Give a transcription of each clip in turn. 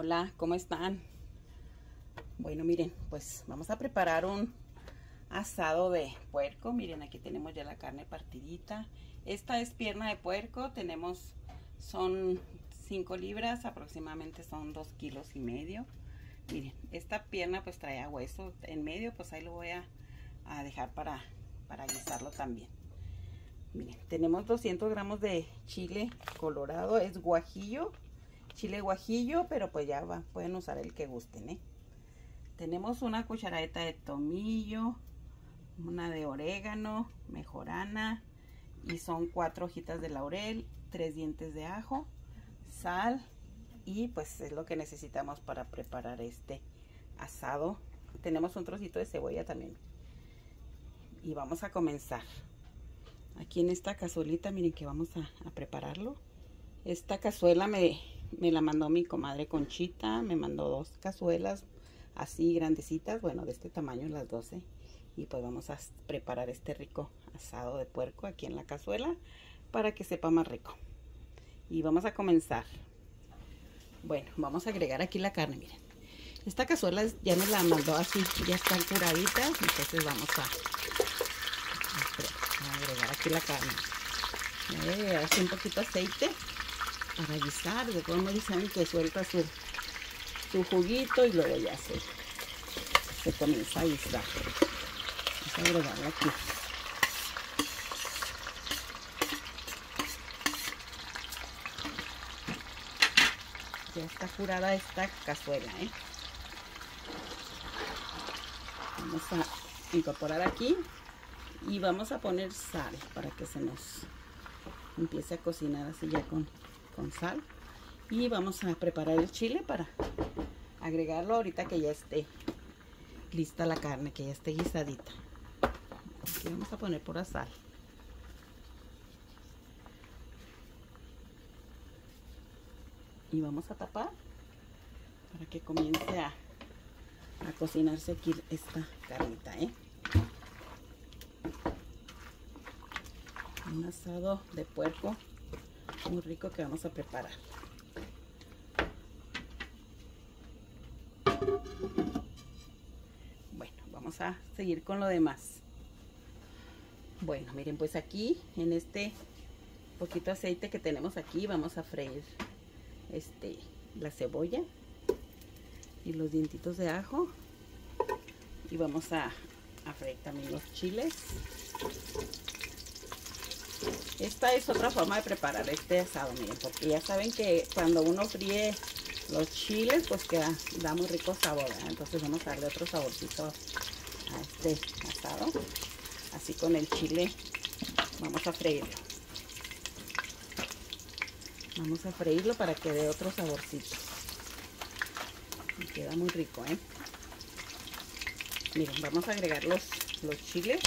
Hola, ¿cómo están? Bueno, miren, pues vamos a preparar un asado de puerco. Miren, aquí tenemos ya la carne partidita. Esta es pierna de puerco, tenemos, son 5 libras, aproximadamente son 2 kilos y medio. Miren, esta pierna pues trae hueso en medio, pues ahí lo voy a, a dejar para, para guisarlo también. Miren, tenemos 200 gramos de chile colorado, es guajillo chile guajillo, pero pues ya pueden usar el que gusten, ¿eh? Tenemos una cucharadita de tomillo, una de orégano, mejorana, y son cuatro hojitas de laurel, tres dientes de ajo, sal, y pues es lo que necesitamos para preparar este asado. Tenemos un trocito de cebolla también. Y vamos a comenzar. Aquí en esta cazuelita, miren que vamos a, a prepararlo. Esta cazuela me, me la mandó mi comadre Conchita, me mandó dos cazuelas así grandecitas, bueno, de este tamaño las 12. Y pues vamos a preparar este rico asado de puerco aquí en la cazuela para que sepa más rico. Y vamos a comenzar. Bueno, vamos a agregar aquí la carne, miren. Esta cazuela ya me la mandó así, ya están curaditas, entonces vamos a, agregar aquí la carne. Voy un poquito de aceite para guisar. De todos modos saben que suelta su, su juguito y luego ya se, se comienza a guisar. Vamos a agregarlo aquí. Ya está curada esta cazuela, ¿eh? Vamos a incorporar aquí y vamos a poner sal para que se nos empiece a cocinar así ya con con sal. Y vamos a preparar el chile para agregarlo ahorita que ya esté lista la carne, que ya esté guisadita. Vamos a poner pura sal. Y vamos a tapar para que comience a, a cocinarse aquí esta carnita, ¿eh? Un asado de puerco muy rico que vamos a preparar. Bueno, vamos a seguir con lo demás. Bueno, miren, pues aquí en este poquito aceite que tenemos aquí vamos a freír este la cebolla y los dientitos de ajo y vamos a, a freír también los chiles esta es otra forma de preparar este asado, miren, porque ya saben que cuando uno fríe los chiles, pues queda, da muy rico sabor, entonces vamos a darle otro saborcito a este asado, así con el chile, vamos a freírlo. Vamos a freírlo para que dé otro saborcito. Queda muy rico, ¿eh? Miren, vamos a agregar los, los chiles.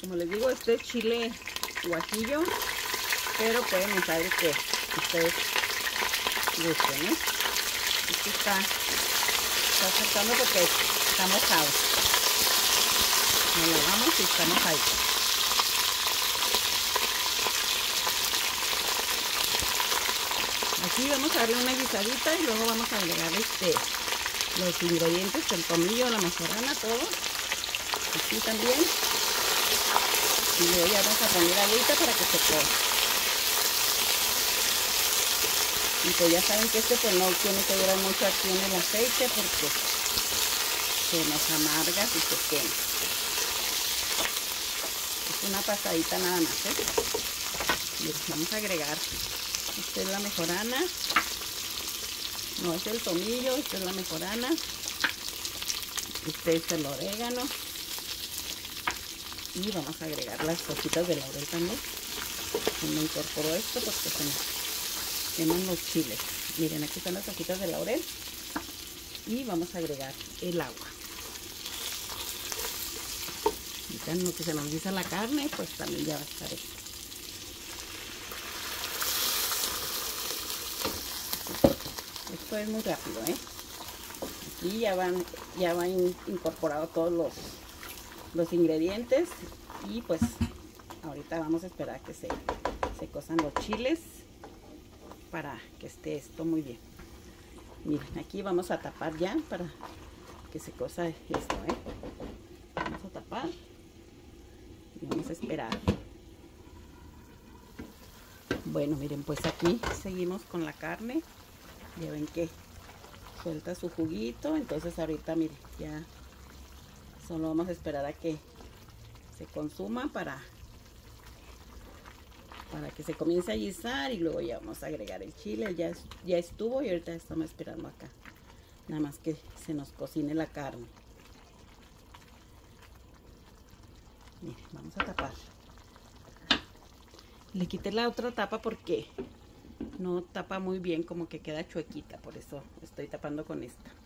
Como les digo, este chile guajillo, pero pueden usar el que ustedes gusten, ¿eh? Está, está porque está mojado. Lo vamos y está mojadito. Aquí vamos a darle una guisadita y luego vamos a agregar este los ingredientes, el tomillo, la mazorrana, todo. Aquí también y luego ya vamos a poner agüita para que se cose. Y pues ya saben que este pues no tiene que durar mucho aquí en el aceite porque se nos amarga y se quema. Es una pasadita nada más, ¿eh? Y vamos a agregar. Esta es la mejorana. No es el tomillo, esta es la mejorana. Este es el orégano y vamos a agregar las hojitas de laurel también. Me incorporo esto porque se me los chiles. Miren aquí están las hojitas de laurel. Y vamos a agregar el agua. Y lo que se nos guisa la carne pues también ya va a estar esto. Esto es muy rápido ¿eh? aquí ya van ya van incorporados todos los los ingredientes y pues ahorita vamos a esperar que se, se cosan los chiles para que esté esto muy bien. miren, aquí vamos a tapar ya para que se cosa esto, ¿eh? Vamos a tapar y vamos a esperar. Bueno, miren, pues aquí seguimos con la carne. Ya ven que suelta su juguito. Entonces ahorita, miren, ya solo vamos a esperar a que se consuma para para que se comience a guisar y luego ya vamos a agregar el chile. Ya, ya estuvo y ahorita estamos esperando acá. Nada más que se nos cocine la carne. Miren, vamos a tapar. Le quité la otra tapa porque no tapa muy bien, como que queda chuequita. Por eso estoy tapando con esta.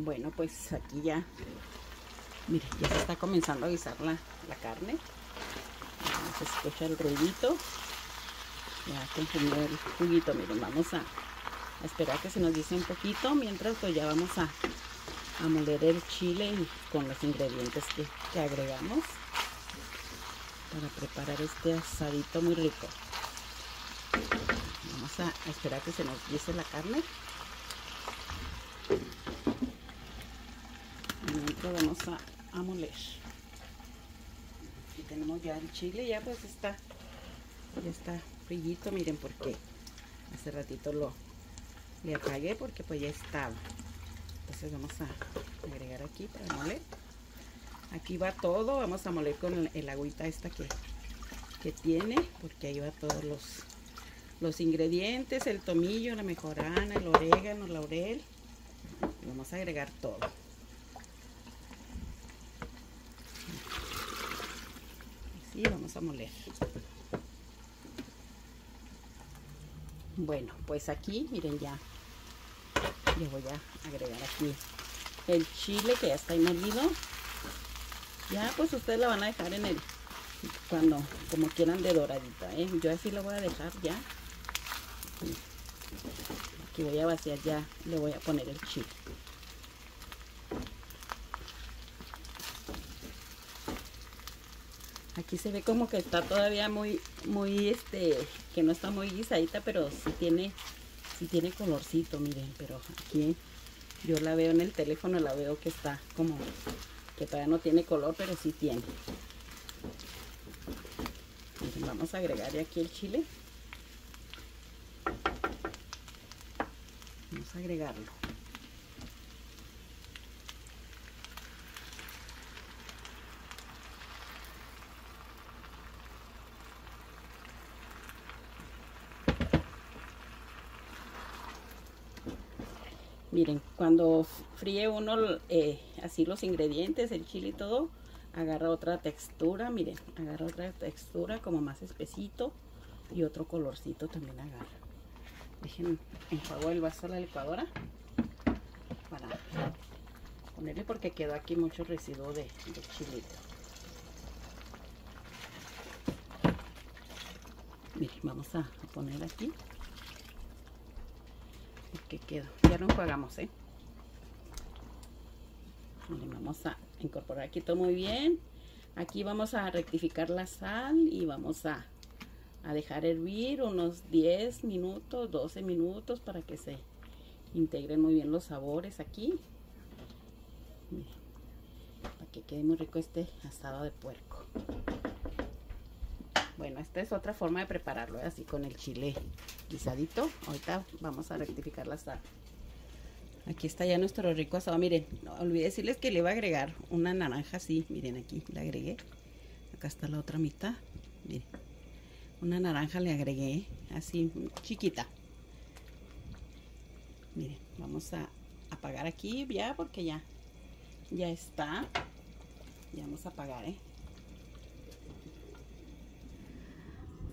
Bueno, pues aquí ya, miren, ya se está comenzando a guisar la, la carne. Se escucha el ruidito. Ya consumió el juguito miren vamos a, esperar que se nos dice un poquito. Mientras pues ya vamos a, a moler el chile con los ingredientes que, agregamos para preparar este asadito muy rico. Vamos a, esperar que se nos dice la carne vamos a, moler tenemos ya el chile, ya pues está, ya está frillito, miren porque hace ratito lo le apagué porque pues ya estaba. Entonces vamos a agregar aquí para moler. Aquí va todo, vamos a moler con el, agüita esta que, que tiene, porque ahí va todos los, los ingredientes, el tomillo, la mejorana, el orégano, laurel. vamos a agregar todo. Y vamos a moler. Bueno pues aquí miren ya le voy a agregar aquí el chile que ya está ahí ya pues ustedes la van a dejar en el cuando como quieran de doradita ¿eh? yo así lo voy a dejar ya. Aquí voy a vaciar ya le voy a poner el chile Aquí se ve como que está todavía muy, muy, este, que no está muy guisadita, pero sí tiene, sí tiene colorcito, miren. Pero aquí yo la veo en el teléfono, la veo que está como, que todavía no tiene color, pero sí tiene. vamos a agregar aquí el chile. Vamos a agregarlo. Miren, cuando fríe uno eh, así los ingredientes, el chile y todo, agarra otra textura, miren, agarra otra textura como más espesito y otro colorcito también agarra. Dejen enjuago el vaso a la licuadora para ponerle porque quedó aquí mucho residuo de, de chilito. Miren, vamos a poner aquí que quedó. Ya lo enjuagamos, ¿eh? vamos a incorporar aquí todo muy bien. Aquí vamos a rectificar la sal y vamos a, a dejar hervir unos 10 minutos, 12 minutos para que se integren muy bien los sabores aquí. para que quede muy rico este asado de puerco. Bueno, esta es otra forma de prepararlo, ¿eh? así con el chile guisadito. Ahorita vamos a rectificar la sal. Aquí está ya nuestro rico asado. Miren, no olvidé decirles que le iba a agregar una naranja así. Miren, aquí la agregué. Acá está la otra mitad. Miren, una naranja le agregué así chiquita. Miren, vamos a apagar aquí ya porque ya, ya está. Ya vamos a apagar, ¿eh?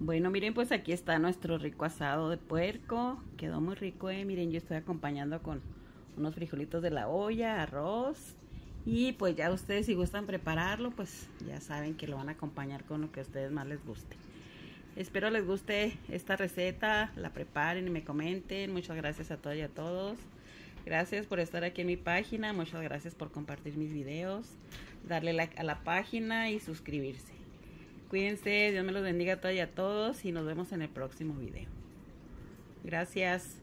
Bueno, miren, pues aquí está nuestro rico asado de puerco. Quedó muy rico, eh. Miren, yo estoy acompañando con unos frijolitos de la olla, arroz. Y pues ya ustedes si gustan prepararlo, pues ya saben que lo van a acompañar con lo que a ustedes más les guste. Espero les guste esta receta, la preparen y me comenten. Muchas gracias a todos y a todos. Gracias por estar aquí en mi página. Muchas gracias por compartir mis videos. Darle like a la página y suscribirse. Cuídense, Dios me los bendiga a todos y a todos y nos vemos en el próximo video. Gracias.